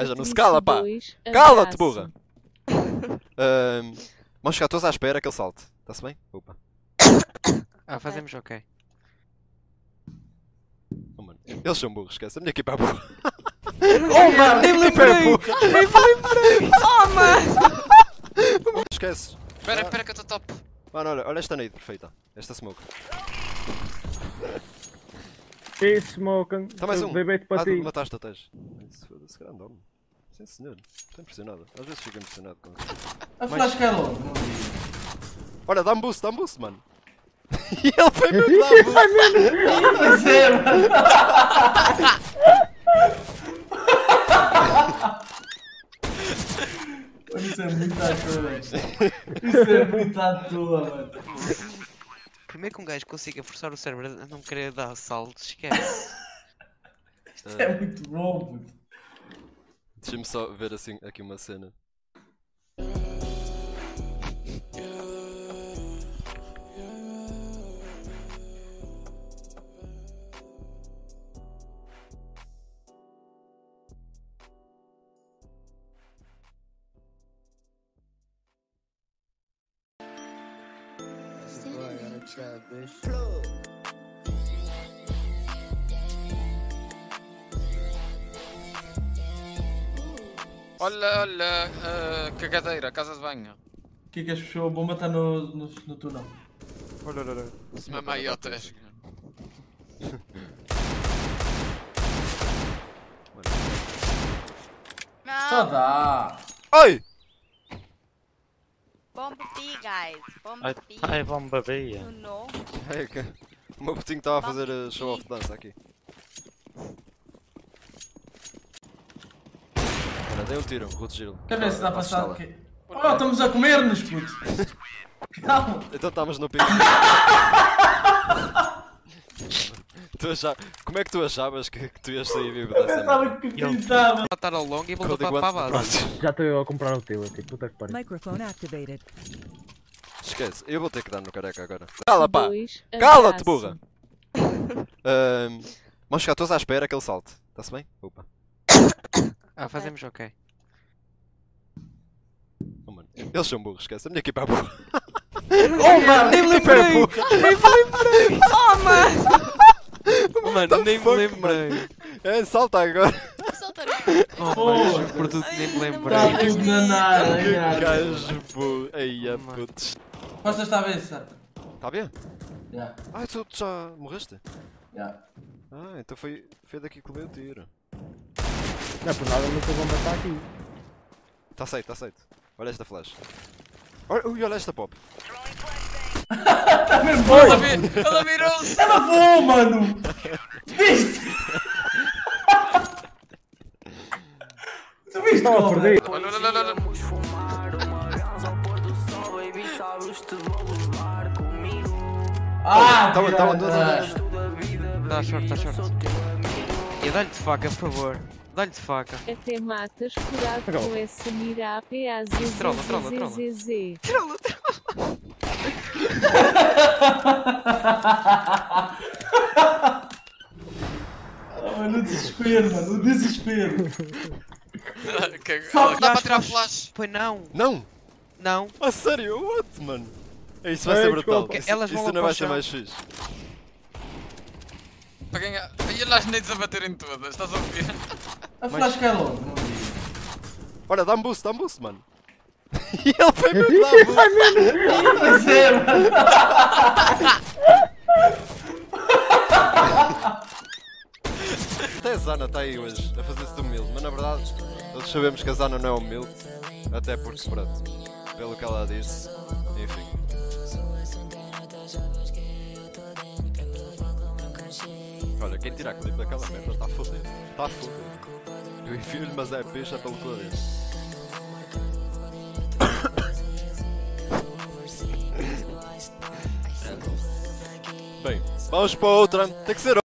Já não se cala, pá. 22, Cala-te, burra! Vamos ficar todos à espera que ele salte. Está-se bem? Opa. Ah, fazemos ok. Oh, mano. Eles são burros, esquece. A minha equipa é burra. Oh, mano, nem é lembrei! Nem lembrei! Oh, mano! Esquece. Espera, espera que eu estou top. Mano, olha, olha esta nade perfeita. Esta smoke. Ei, Smoken. Tá mais um. Ah, ti. mataste o Tej. Isso foda-se, cara, dorme. Sim, senhor. Estou impressionado. Às vezes fico impressionado com isso. A flash cai logo, não. Olha, dá-me boost, dá-me boost, mano. e ele foi mesmo dar boost. Pois é, mano. Mano, Isso é muito à toa. Isso é muito à toa, mano. Primeiro que um gajo consiga forçar o cérebro a não querer dar saltos, esquece. Isto é muito bom, puto. Deixa-me só ver assim aqui uma cena. Olha, olha, ah, cagadeira, casa de banho. O que é que as pessoas? A bomba está no, no, no túnel. Olha, olha, olha. Mamaiotas. Só Não, dá. Ai! bomb B, guys. Bomb Ai, B. ai bomba veia. You know? É que o meu putinho estava a fazer uh, show off dança aqui. Dei um tiro, vou giro. Quer ver se dá para passar sala. aqui? Oh, estamos a comer-nos, puto. Calma. Então estamos no pico. tu acha... Como é que tu achavas que, que tu ias sair vivo Eu dessa pensava merda? que acreditava. Matar ao longo e Código para, para a base. Já estou eu a comprar o teu aqui. Puta que pariu. Microphone activated. Esquece, eu vou ter que dar no careca agora. Cala, pá! 22, Cala-te, burra! Ahm, vamos ficar todos à espera que ele salte. Está-se bem? Opa. Ah, fazemos ok. Oh, mano. Eles são burros, esquece. A minha equipa é burra. Oh, mano, nem me A é lembrei! Nem me lembrei! Oh, mano! Mano, the nem me lembrei! É, salta agora. Solta Oh, mano, por tudo que nem me Está lembrei. tudo na nada, Que gajo burro. Aí, Oh, mano. putz. Costa está a ver, certo? Tá bem? Já, Ah, tu, já morreste? já. Ah, então foi, foi daqui que levei o tiro. Não é por nada, nunca vou matar aqui. Tá aceito, tá aceito. Olha esta flash. Olha, ui, olha esta pop. Está mesmo Ela, bom. vi- ela virou-se! Ela voou, mano. Viste? Tu viste Não, como? perdi. Olha, olha, olha, olha. Ah, Tava- tava duas atrás. Dá short, dá short. E dá-lhe de faca, por favor. Dá-lhe de faca. Até matas curado Trola. com essa mira APAZ. Trola, trola, trola. Ah, mano, o desespero, mano, o desespero. Dá para tirar flash. Pois não, Não! não. A sério? What, mano? Isso vai ser brutal. Isso, Elas não vai ser mais fixe. Para ganhar. E olha as nades a baterem todas, estás a ouvir? A flash cai logo, não. Olha, dá-me boost, dá-me boost, mano. e ele foi mesmo dar boost. Pois é, mano. Até a Zana está aí hoje a fazer-se de humilde, mas na verdade todos sabemos que a Zana não é humilde, até porque, pronto, pelo que ela disse, enfim. Quem tira a clipe daquela merda está foder, está foder. Eu enfio-lhe, mas é peixe pelo disse. Bem, vamos para outra, tem que ser